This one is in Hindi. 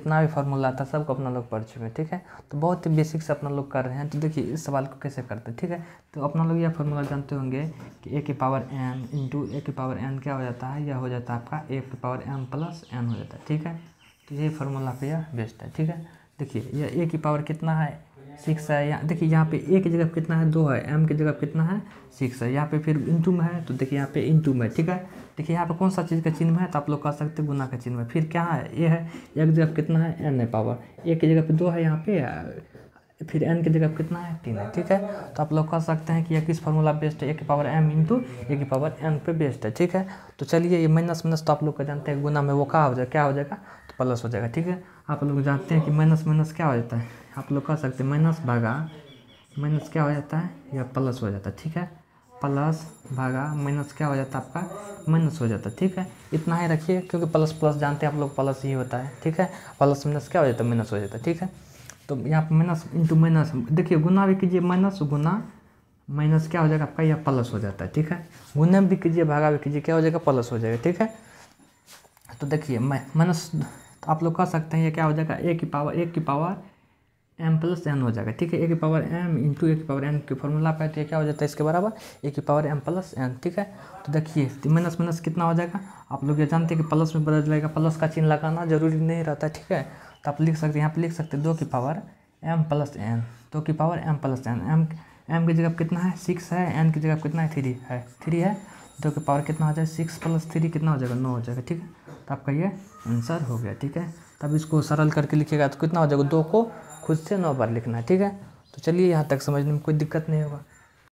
जितना भी फार्मूला था सबको अपना लोग पढ़ चुके हैं, ठीक है? तो बहुत ही बेसिक से अपना लोग कर रहे हैं। तो देखिए, इस सवाल को कैसे करते हैं, ठीक है? तो अपना लोग यह फार्मूला जानते होंगे कि ए के पावर एन इंटू ए के पावर एन क्या हो जाता है? यह हो जाता है आपका ए के पावर एम प्लस एन हो जाता है, ठीक है? तो यही फार्मूला पे यह बेस्ट है, ठीक है? देखिए, यह ए की पावर कितना है? सिक्स है, यहाँ देखिए यहाँ पे ए की जगह कितना है? दो है। एम की जगह कितना है? सिक्स है। यहाँ पे फिर इंटू में है तो देखिए यहाँ पे इंटू में ठीक है? देखिए यहाँ पे कौन सा चीज़ का चिन्ह है? तो आप लोग कह सकते हैं गुना का चिन्ह है। फिर क्या है? ए है। एक जगह कितना है? एन है पावर ए की जगह पर दो है, यहाँ पे फिर एन की जगह कितना है? तीन है, ठीक है? तो आप लोग कह सकते हैं कि यह किस फार्मूला बेस्ट है? ए की पावर एम इंटू ए की पावर एन पे बेस्ट है, ठीक है? तो चलिए, ये माइनस माइनस तो आप लोग का जानते हैं गुना में वो क्या हो जाएगा क्या हो जाएगा? तो प्लस हो जाएगा, ठीक है? आप लोग जानते हैं कि माइनस माइनस क्या हो जाता है? आप लोग कह सकते हैं माइनस भागा माइनस क्या हो जाता है? या प्लस हो जाता है, ठीक है? प्लस भागा माइनस क्या हो जाता है आपका? माइनस हो जाता है, ठीक है? इतना ही रखिए, क्योंकि प्लस प्लस जानते हैं आप लोग प्लस ही होता है, ठीक है? प्लस माइनस क्या हो जाता है? माइनस हो जाता है, ठीक है? तो यहाँ पर माइनस इंटू माइनस देखिए, गुना भी कीजिए माइनस गुना माइनस क्या हो जाएगा आपका? यह प्लस हो जाता है, ठीक है? गुना भी कीजिए, भागा भी कीजिए, क्या हो जाएगा? प्लस हो जाएगा, ठीक है? तो देखिए माइनस तो आप लोग कह सकते हैं ये क्या हो जाएगा? ए की पावर ए की पावर एम प्लस एन हो जाएगा, ठीक है? ए की पावर एम इंटू ए की पावर एन की फॉर्मूला पे तो क्या हो जाता है इसके बराबर? ए की पावर एम प्लस एन ठीक है? तो देखिए माइनस माइनस कितना हो जाएगा? आप लोग ये जानते हैं कि प्लस में बदल जाएगा प्लस का चिन्ह लगाना ज़रूरी नहीं रहता है ठीक है? तो आप लिख सकते हैं, यहाँ पर लिख सकते हैं, दो की पावर एम प्लस एन दो की power M plus N M M की जगह कितना है? सिक्स है एन की जगह कितना है? थ्री है थ्री है, दो की पावर कितना हो जाएगा? सिक्स प्लस थ्री कितना हो जाएगा? नौ हो जाएगा, ठीक है? तो आपका ये आंसर हो गया, ठीक है? तब इसको सरल करके लिखिएगा तो कितना हो जाएगा? दो को खुद से नौ बार लिखना है, ठीक है? तो चलिए यहाँ तक समझने में कोई दिक्कत नहीं होगा।